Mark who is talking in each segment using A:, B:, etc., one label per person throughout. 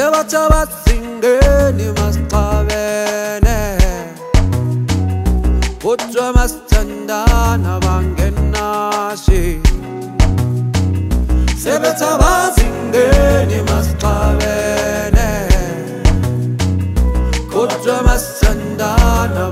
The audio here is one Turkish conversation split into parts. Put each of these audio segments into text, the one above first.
A: Te vas a vas singeni mas kavene Kutsu mas chandana vangenashi Sebeta vas singeni mas kavene Kutsu mas chandana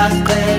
B: last day.